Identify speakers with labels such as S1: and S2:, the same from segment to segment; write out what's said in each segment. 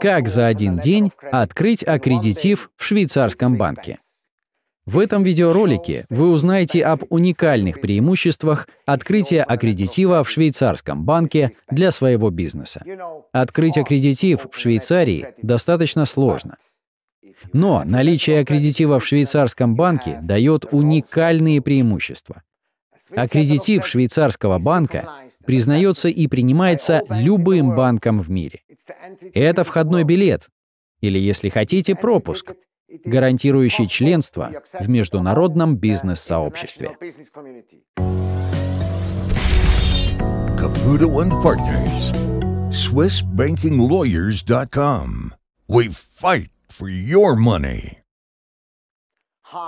S1: Как за один день открыть аккредитив в швейцарском банке? В этом видеоролике вы узнаете об уникальных преимуществах открытия аккредитива в швейцарском банке для своего бизнеса. Открыть аккредитив в Швейцарии достаточно сложно. Но наличие аккредитива в швейцарском банке дает уникальные преимущества. Аккредитив швейцарского банка признается и принимается любым банком в мире. Это входной билет, или, если хотите, пропуск, гарантирующий членство в международном бизнес-сообществе.
S2: Caputo and Partners. SwissBankingLawyers.com. We fight for your money.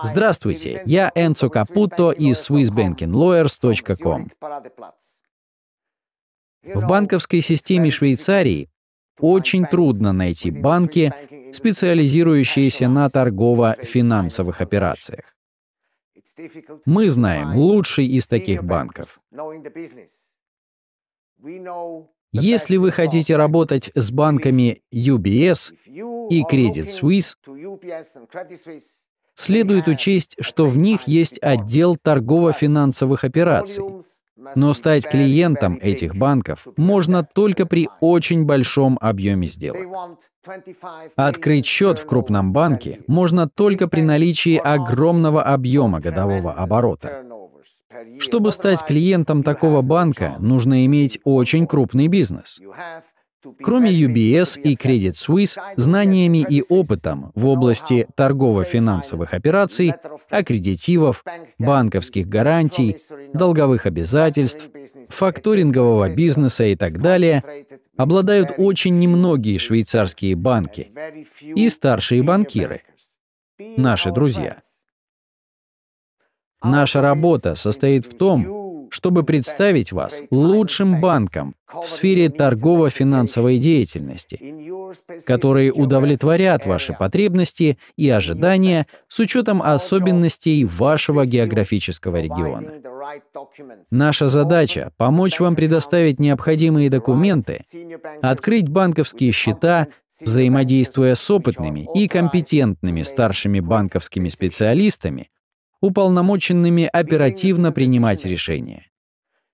S1: Здравствуйте, я Энцо Капуто из SwissBankingLawyers.com. В банковской системе Швейцарии очень трудно найти банки, специализирующиеся на торгово-финансовых операциях. Мы знаем лучший из таких банков. Если вы хотите работать с банками UBS и Credit Suisse, следует учесть, что в них есть отдел торгово-финансовых операций. Но стать клиентом этих банков можно только при очень большом объеме сделок. Открыть счет в крупном банке можно только при наличии огромного объема годового оборота. Чтобы стать клиентом такого банка, нужно иметь очень крупный бизнес. Кроме UBS и Credit Suisse, знаниями и опытом в области торгово-финансовых операций, аккредитивов, банковских гарантий, долговых обязательств, факторингового бизнеса и так далее обладают очень немногие швейцарские банки и старшие банкиры, наши друзья. Наша работа состоит в том, чтобы представить вас лучшим банком в сфере торгово-финансовой деятельности, которые удовлетворят ваши потребности и ожидания с учетом особенностей вашего географического региона. Наша задача — помочь вам предоставить необходимые документы, открыть банковские счета, взаимодействуя с опытными и компетентными старшими банковскими специалистами, уполномоченными оперативно принимать решения.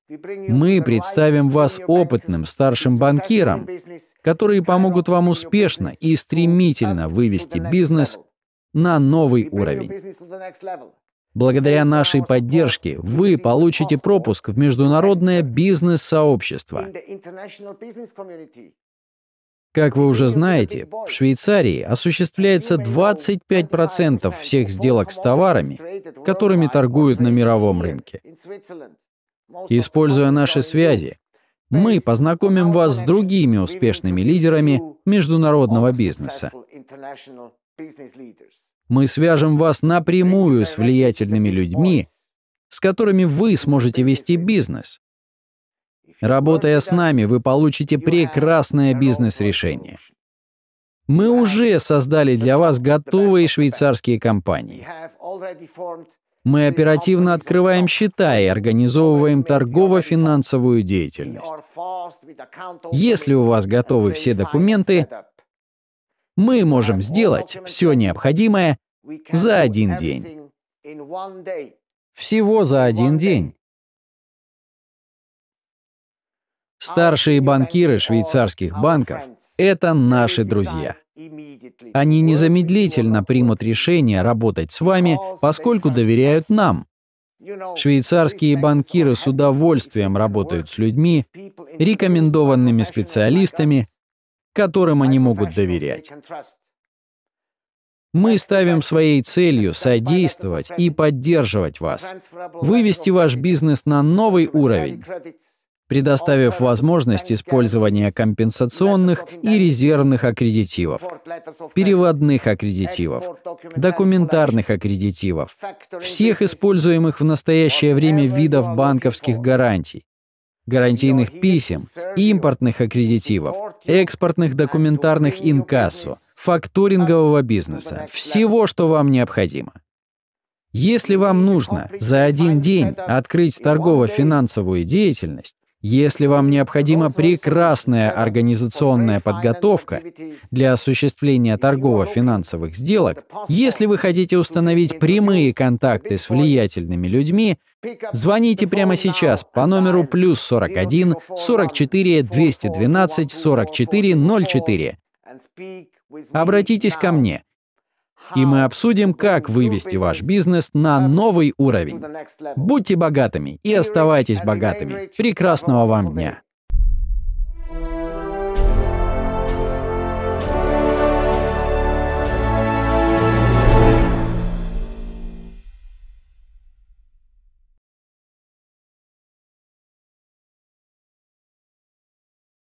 S1: Мы представим вас опытным старшим банкирам, которые помогут вам успешно и стремительно вывести бизнес на новый уровень. Благодаря нашей поддержке вы получите пропуск в международное бизнес-сообщество. Как вы уже знаете, в Швейцарии осуществляется 25% всех сделок с товарами, которыми торгуют на мировом рынке. Используя наши связи, мы познакомим вас с другими успешными лидерами международного бизнеса. Мы свяжем вас напрямую с влиятельными людьми, с которыми вы сможете вести бизнес. Работая с нами, вы получите прекрасное бизнес-решение. Мы уже создали для вас готовые швейцарские компании. Мы оперативно открываем счета и организовываем торгово-финансовую деятельность. Если у вас готовы все документы, мы можем сделать все необходимое за один день. Всего за один день. Старшие банкиры швейцарских банков — это наши друзья. Они незамедлительно примут решение работать с вами, поскольку доверяют нам. Швейцарские банкиры с удовольствием работают с людьми, рекомендованными специалистами, которым они могут доверять. Мы ставим своей целью содействовать и поддерживать вас, вывести ваш бизнес на новый уровень, предоставив возможность использования компенсационных и резервных аккредитивов, переводных аккредитивов, документарных аккредитивов, всех используемых в настоящее время видов банковских гарантий, гарантийных писем, импортных аккредитивов, экспортных документарных инкассо, факторингового бизнеса, всего, что вам необходимо. Если вам нужно за один день открыть торгово-финансовую деятельность, Если вам необходима прекрасная организационная подготовка для осуществления торгово-финансовых сделок, если вы хотите установить прямые контакты с влиятельными людьми, звоните прямо сейчас по номеру плюс 41 44 212 44 04. Обратитесь ко мне, и мы обсудим, как вывести ваш бизнес на новый уровень. Будьте богатыми и оставайтесь богатыми. Прекрасного вам дня!